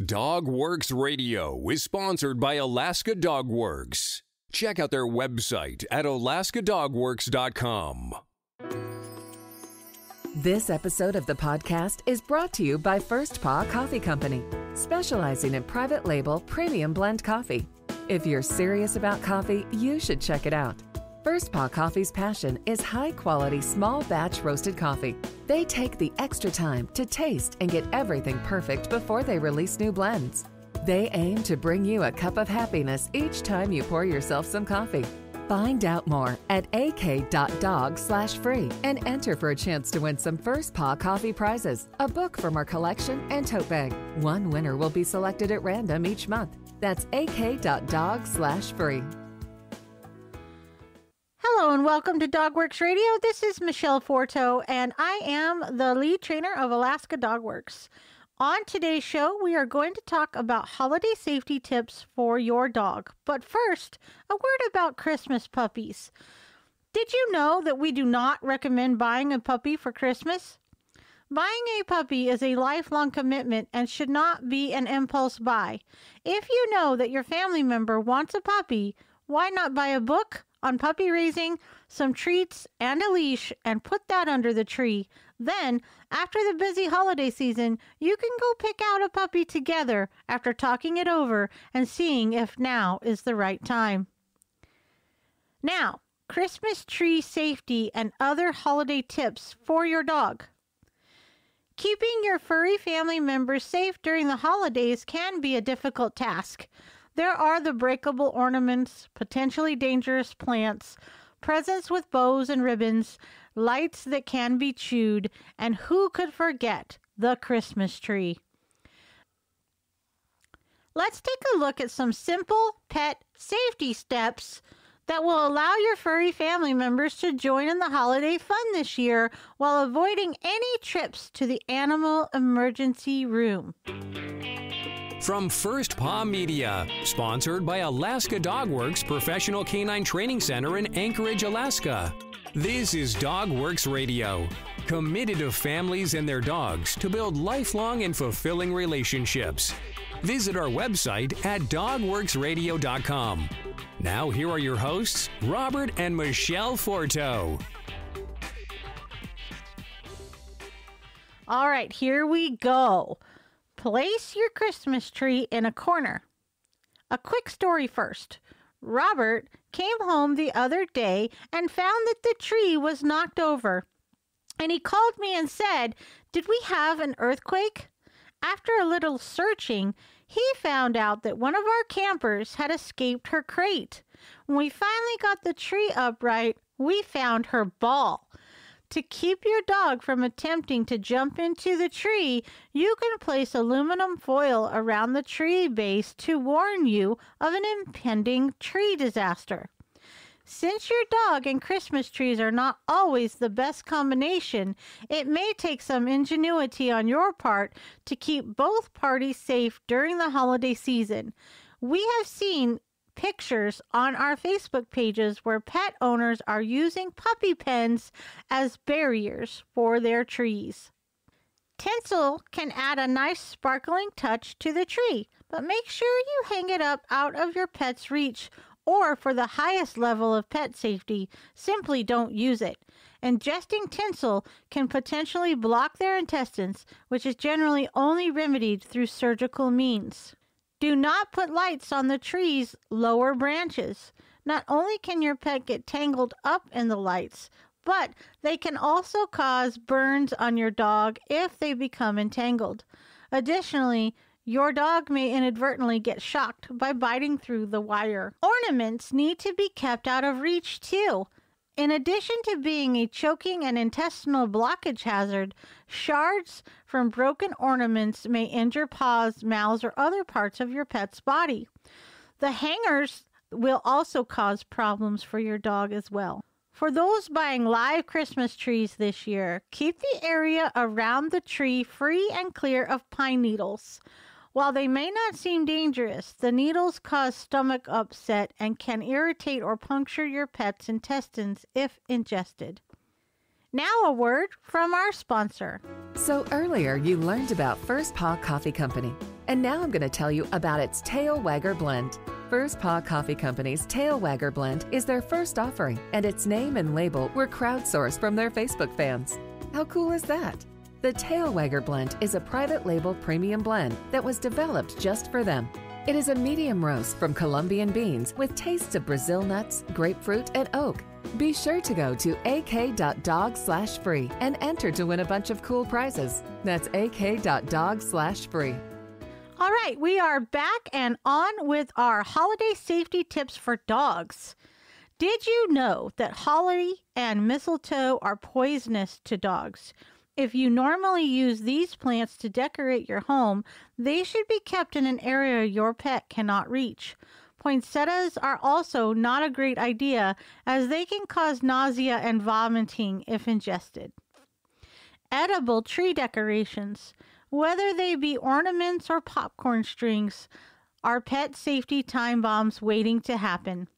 Dogworks Radio is sponsored by Alaska Dogworks. Check out their website at alaskadogworks.com. This episode of the podcast is brought to you by First Paw Coffee Company, specializing in private label premium blend coffee. If you're serious about coffee, you should check it out. First Paw Coffee's passion is high quality small batch roasted coffee. They take the extra time to taste and get everything perfect before they release new blends. They aim to bring you a cup of happiness each time you pour yourself some coffee. Find out more at ak.dog slash free and enter for a chance to win some First Paw Coffee prizes, a book from our collection, and tote bag. One winner will be selected at random each month. That's ak.dog slash free. Hello and welcome to Dogworks Radio. This is Michele Forto, and I am the lead trainer of Alaska Dogworks. On today's show, we are going to talk about holiday safety tips for your dog. But first, a word about Christmas puppies. Did you know that we do not recommend buying a puppy for Christmas? Buying a puppy is a lifelong commitment and should not be an impulse buy. If you know that your family member wants a puppy, why not buy a book on puppy raising, some treats, and a leash, and put that under the tree? Then, after the busy holiday season, you can go pick out a puppy together after talking it over and seeing if now is the right time. Now, Christmas tree safety and other holiday tips for your dog. Keeping your furry family members safe during the holidays can be a difficult task. There are the breakable ornaments, potentially dangerous plants, presents with bows and ribbons, lights that can be chewed, and who could forget the Christmas tree? Let's take a look at some simple pet safety steps that will allow your furry family members to join in the holiday fun this year while avoiding any trips to the animal emergency room. From First Paw Media, sponsored by Alaska Dog Works Professional Canine Training Center in Anchorage, Alaska. This is Dog Works Radio, committed to families and their dogs to build lifelong and fulfilling relationships. Visit our website at dogworksradio.com. Now, here are your hosts, Robert and Michele Forto. All right, here we go. Place your Christmas tree in a corner. A quick story first. Robert came home the other day and found that the tree was knocked over. And he called me and said, Did we have an earthquake? After a little searching, he found out that one of our campers had escaped her crate. When we finally got the tree upright, we found her ball. To keep your dog from attempting to jump into the tree, you can place aluminum foil around the tree base to warn you of an impending tree disaster. Since your dog and Christmas trees are not always the best combination, it may take some ingenuity on your part to keep both parties safe during the holiday season. We have seen pictures on our Facebook pages where pet owners are using puppy pens as barriers for their trees. Tinsel can add a nice sparkling touch to the tree, but make sure you hang it up out of your pet's reach or for the highest level of pet safety, simply don't use it. Ingesting tinsel can potentially block their intestines, which is generally only remedied through surgical means. Do not put lights on the tree's lower branches. Not only can your pet get tangled up in the lights, but they can also cause burns on your dog if they become entangled. Additionally, your dog may inadvertently get shocked by biting through the wire. Ornaments need to be kept out of reach too. In addition to being a choking and intestinal blockage hazard, shards from broken ornaments may injure paws, mouths, or other parts of your pet's body. The hangers will also cause problems for your dog as well. For those buying live Christmas trees this year, keep the area around the tree free and clear of pine needles. While they may not seem dangerous, the needles cause stomach upset and can irritate or puncture your pet's intestines if ingested. Now, a word from our sponsor. So, earlier you learned about First Paw Coffee Company, and now I'm going to tell you about its Tail Wagger Blend. First Paw Coffee Company's Tail Wagger Blend is their first offering, and its name and label were crowdsourced from their Facebook fans. How cool is that? The Tail Wagger Blend is a private label premium blend that was developed just for them. It is a medium roast from Colombian beans with tastes of Brazil nuts, grapefruit, and oak. Be sure to go to ak.dog slash free and enter to win a bunch of cool prizes. That's ak.dog slash free. All right, we are back and on with our holiday safety tips for dogs. Did you know that holly and mistletoe are poisonous to dogs? If you normally use these plants to decorate your home, they should be kept in an area your pet cannot reach. Poinsettias are also not a great idea as they can cause nausea and vomiting if ingested. Edible tree decorations, whether they be ornaments or popcorn strings, are pet safety time bombs waiting to happen.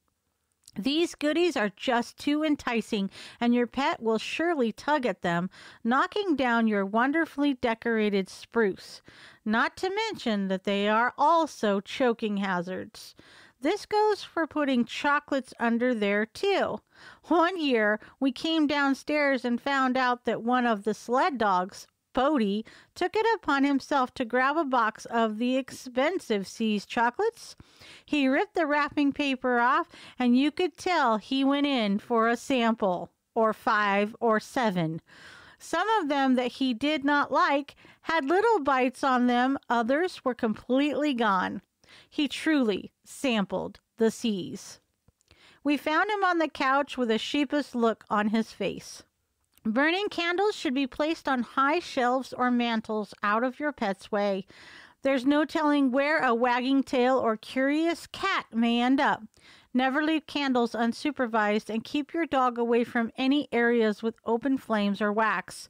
These goodies are just too enticing, and your pet will surely tug at them, knocking down your wonderfully decorated spruce. Not to mention that they are also choking hazards. This goes for putting chocolates under there too. One year, we came downstairs and found out that one of the sled dogs, Bodie, took it upon himself to grab a box of the expensive See's chocolates. He ripped the wrapping paper off, and you could tell he went in for a sample, or five, or seven. Some of them that he did not like had little bites on them, others were completely gone. He truly sampled the See's. We found him on the couch with a sheepish look on his face. Burning candles should be placed on high shelves or mantels out of your pet's way. There's no telling where a wagging tail or curious cat may end up. Never leave candles unsupervised and keep your dog away from any areas with open flames or wax.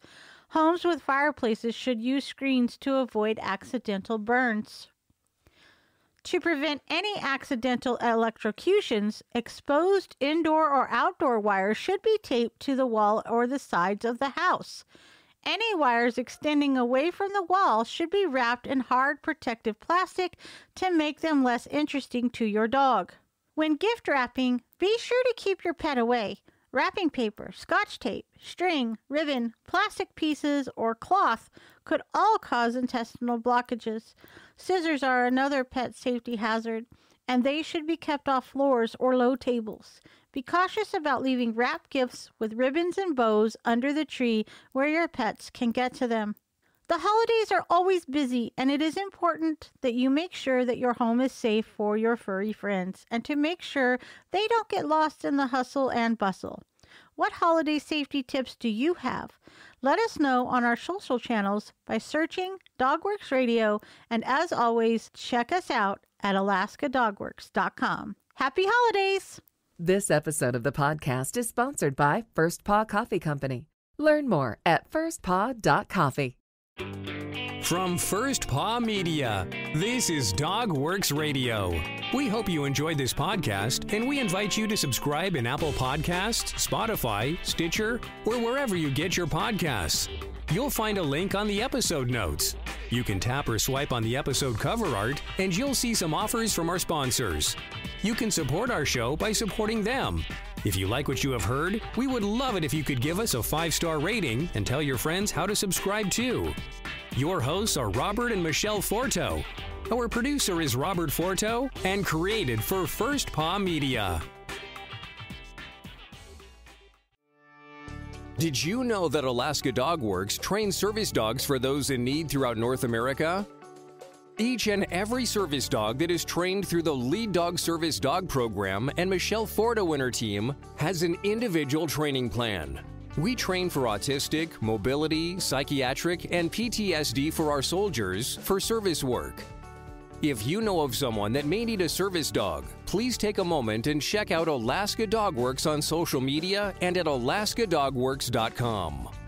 Homes with fireplaces should use screens to avoid accidental burns. To prevent any accidental electrocutions, exposed indoor or outdoor wires should be taped to the wall or the sides of the house. Any wires extending away from the wall should be wrapped in hard protective plastic to make them less interesting to your dog. When gift wrapping, be sure to keep your pet away. Wrapping paper, scotch tape, string, ribbon, plastic pieces, or cloth could all cause intestinal blockages. Scissors are another pet safety hazard, and they should be kept off floors or low tables. Be cautious about leaving wrapped gifts with ribbons and bows under the tree where your pets can get to them. The holidays are always busy, and it is important that you make sure that your home is safe for your furry friends and to make sure they don't get lost in the hustle and bustle. What holiday safety tips do you have? Let us know on our social channels by searching Dogworks Radio, and as always, check us out at alaskadogworks.com. Happy holidays! This episode of the podcast is sponsored by First Paw Coffee Company. Learn more at firstpaw.coffee. From First Paw Media, this is Dog Works Radio. We hope you enjoyed this podcast, and we invite you to subscribe in Apple Podcasts, Spotify, Stitcher, or wherever you get your podcasts. You'll find a link on the episode notes. You can tap or swipe on the episode cover art, and you'll see some offers from our sponsors. You can support our show by supporting them. If you like what you have heard, we would love it if you could give us a five star rating and tell your friends how to subscribe too. Your hosts are Robert and Michele Forto. Our producer is Robert Forto and created for First Paw Media. Did you know that Alaska Dog Works trains service dogs for those in need throughout North America? Each and every service dog that is trained through the Lead Dog Service Dog Program and Michele Forto and her team has an individual training plan. We train for autistic, mobility, psychiatric, and PTSD for our soldiers for service work. If you know of someone that may need a service dog, please take a moment and check out Alaska Dog Works on social media and at alaskadogworks.com.